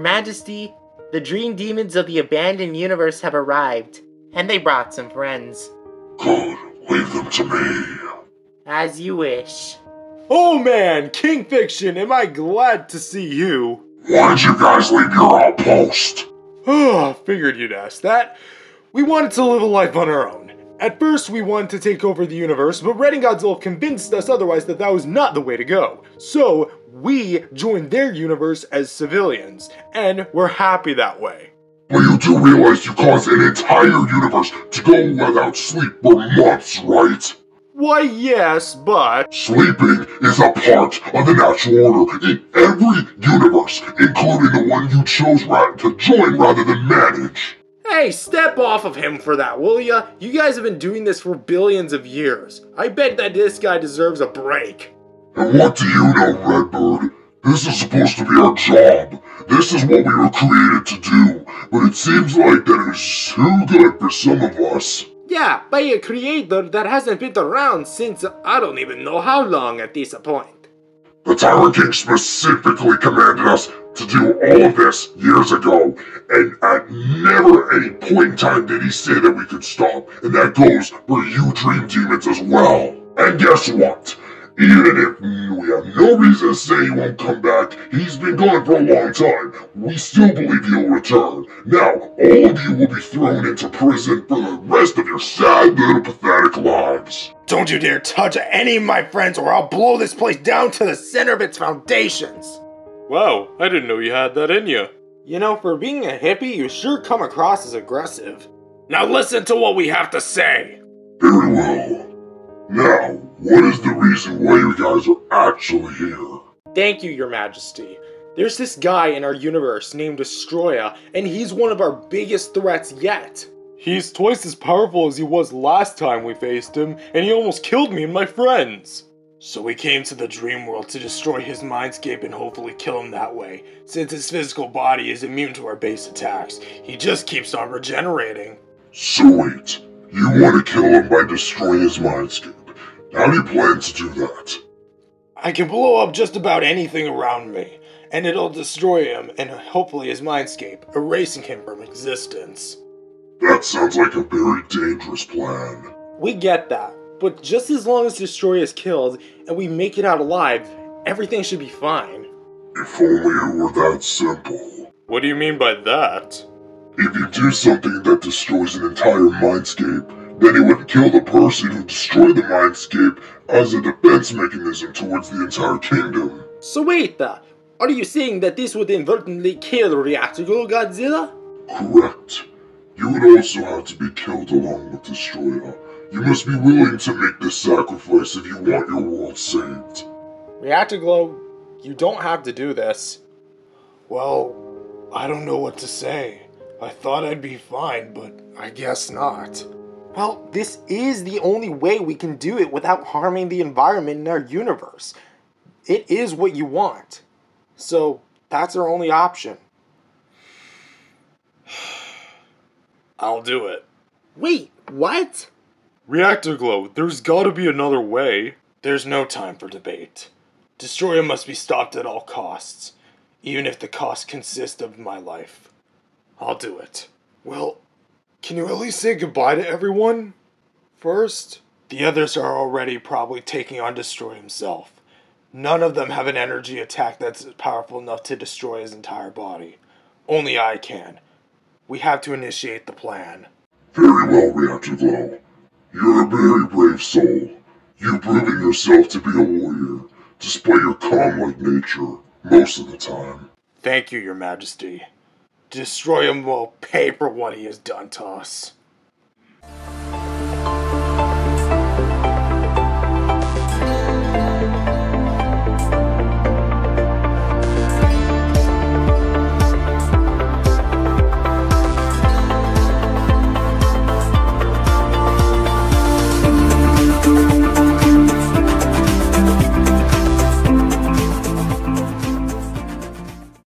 Your Majesty, the dream demons of the abandoned universe have arrived, and they brought some friends. Good. Leave them to me. As you wish. Oh man, King Fiction, am I glad to see you. Why did you guys leave your outpost? Oh, figured you'd ask that. We wanted to live a life on our own. At first, we wanted to take over the universe, but Red and Godzilla convinced us otherwise that that was not the way to go. So, we joined their universe as civilians, and we're happy that way. But you do realize you caused an entire universe to go without sleep for months, right? Why, yes, but. Sleeping is a part of the natural order in every universe, including the one you chose to join rather than manage. Hey, step off of him for that, will ya? You guys have been doing this for billions of years. I bet that this guy deserves a break. And what do you know, Redbird? This is supposed to be our job. This is what we were created to do. But it seems like that it too good for some of us. Yeah, by a creator that hasn't been around since I don't even know how long at this point. The Tyrant King specifically commanded us to do all of this years ago, and at never any point in time did he say that we could stop, and that goes for you Dream Demons as well. And guess what? Even if we have no reason to say he won't come back, he's been gone for a long time, we still believe he'll return. Now, all of you will be thrown into prison for the rest of your sad little pathetic lives. Don't you dare touch any of my friends or I'll blow this place down to the center of its foundations. Wow, I didn't know you had that in you. You know, for being a hippie, you sure come across as aggressive. Now listen to what we have to say. Very well. Now, what is the reason why you guys are actually here? Thank you, Your Majesty. There's this guy in our universe named Destoroyah, and he's one of our biggest threats yet. He's twice as powerful as he was last time we faced him, and he almost killed me and my friends. So we came to the dream world to destroy his mindscape and hopefully kill him that way. Since his physical body is immune to our base attacks, he just keeps on regenerating. Sweet. You want to kill him by destroying his mindscape. How do you plan to do that? I can blow up just about anything around me, and it'll destroy him and hopefully his mindscape, erasing him from existence. That sounds like a very dangerous plan. We get that, but just as long as Destoroyah is killed and we make it out alive, everything should be fine. If only it were that simple. What do you mean by that? If you do something that destroys an entire mindscape, then it would kill the person who destroyed the mindscape as a defense mechanism towards the entire kingdom. So wait, uh, are you saying that this would inadvertently kill Reactor Godzilla? Correct. You would also have to be killed along with Destoroyah. You must be willing to make this sacrifice if you want your world saved. Reactor Glow, you don't have to do this. Well, I don't know what to say. I thought I'd be fine, but I guess not. Well, this is the only way we can do it without harming the environment in our universe. It is what you want. So, that's our only option. I'll do it. Wait, what? Reactor Glow, there's gotta be another way. There's no time for debate. Destoroyah must be stopped at all costs, even if the cost consists of my life. I'll do it. Well, can you at least say goodbye to everyone? First? The others are already probably taking on Destoroyah himself. None of them have an energy attack that's powerful enough to destroy his entire body. Only I can. We have to initiate the plan. Very well, Reactor Glow. You're a very brave soul. You've proven yourself to be a warrior, despite your calm-like nature, most of the time. Thank you, Your Majesty. Destroy him will pay for what he has done to us.